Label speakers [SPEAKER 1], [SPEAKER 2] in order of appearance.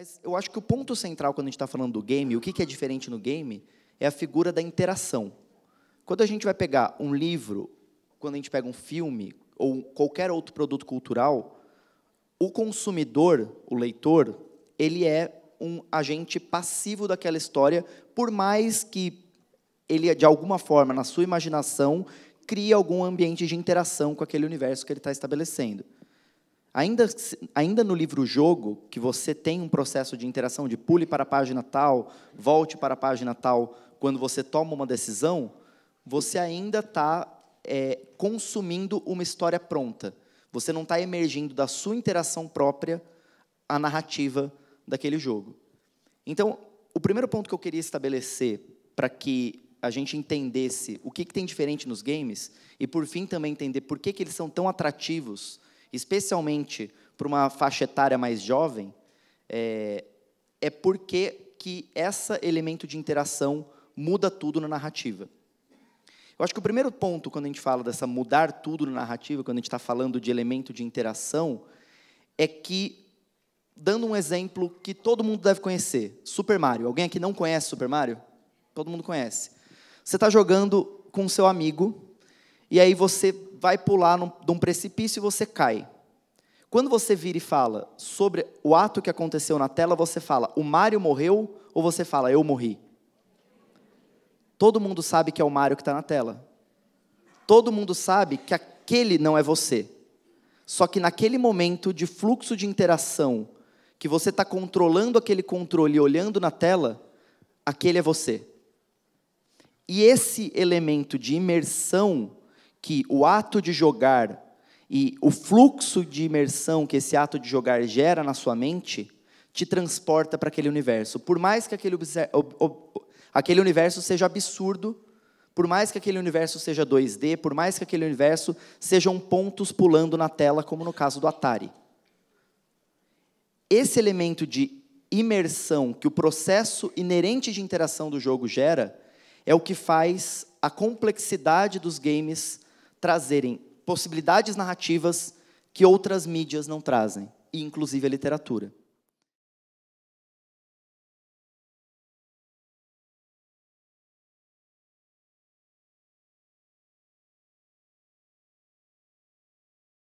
[SPEAKER 1] Mas eu acho que o ponto central quando a gente está falando do game, o que, é diferente no game, é a figura da interação. Quando a gente vai pegar um livro, quando a gente pega um filme ou qualquer outro produto cultural, o consumidor, o leitor, ele é um agente passivo daquela história, por mais que ele, de alguma forma, na sua imaginação, crie algum ambiente de interação com aquele universo que ele está estabelecendo. Ainda, ainda no livro-jogo, que você tem um processo de interação de pule para a página tal, volte para a página tal, quando você toma uma decisão, você ainda está é, consumindo uma história pronta. Você não está emergindo da sua interação própria a narrativa daquele jogo. Então, o primeiro ponto que eu queria estabelecer para que a gente entendesse o que, que, tem diferente nos games e, por fim, também entender por que, que eles são tão atrativos especialmente para uma faixa etária mais jovem, é, é porque que esse elemento de interação muda tudo na narrativa. Eu acho que o primeiro ponto, quando a gente fala dessa mudar tudo na narrativa, quando a gente está falando de elemento de interação, é que, dando um exemplo que todo mundo deve conhecer, Super Mario. Alguém aqui não conhece Super Mario? Todo mundo conhece. Você está jogando com seu amigo, e aí você vai pular num, de um precipício e você cai. Quando você vira e fala sobre o ato que aconteceu na tela, você fala, o Mário morreu, ou você fala, eu morri? Todo mundo sabe que é o Mário que está na tela. Todo mundo sabe que aquele não é você. Só que naquele momento de fluxo de interação, que você está controlando aquele controle e olhando na tela, aquele é você. E esse elemento de imersão que o ato de jogar e o fluxo de imersão que esse ato de jogar gera na sua mente te transporta para aquele universo. Por mais que aquele, aquele universo seja absurdo, por mais que aquele universo seja 2D, por mais que aquele universo sejam pontos pulando na tela, como no caso do Atari. Esse elemento de imersão que o processo inerente de interação do jogo gera é o que faz a complexidade dos games trazerem possibilidades narrativas que outras mídias não trazem, e inclusive a literatura.